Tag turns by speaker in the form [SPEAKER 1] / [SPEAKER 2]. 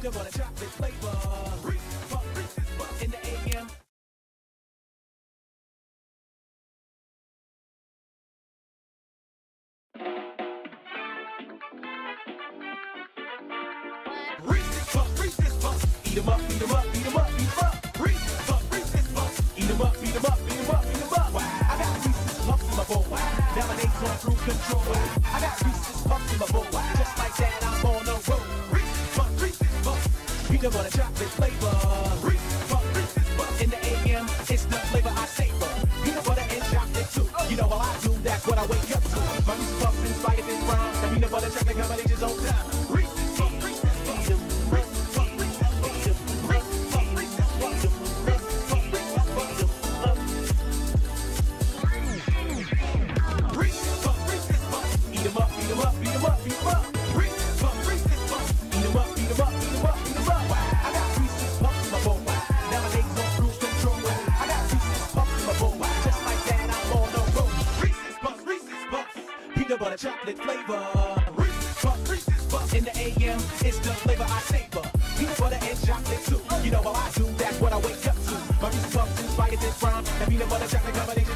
[SPEAKER 1] Peanut butter chocolate flavor. Reese's Puffs, Reese's Puffs. In the AM. Reese's Puffs, Reese's Puffs. Eat 'em up, eat 'em up, eat 'em up, eat 'em up. Reese's Puffs, Reese's Puffs. Eat 'em up, eat 'em up, eat 'em up, eat 'em up. I got Reese's Puffs in my bowl. Now my name's on cruise control. I got Reese's Puffs in my bowl. Just Peanut butter chocolate flavor. In the AM, it's the flavor I savor. Peanut butter and chocolate too. You know what I do, that's what I wake up to. My Reese's Puffs inspired this rhyme. The peanut butter chocolate combination's on time. Reese's Puffs, Reese's Puffs. Reese's Puffs, Reese's Puffs. Reese's Puffs, Reese's Puffs. Reese's Puffs, Reese's Puffs. Reese's Puffs, Reese's Puffs. Eat 'em up, eat 'em up, eat 'em up, but a chocolate flavor. Reese's Puff, Reese's Puff. In the AM, it's the flavor I savor. Peanut butter and chocolate too. You know what I do, that's what I wake up to. My Reese's Puffs inspired this rhyme. And peanut butter chocolate combination.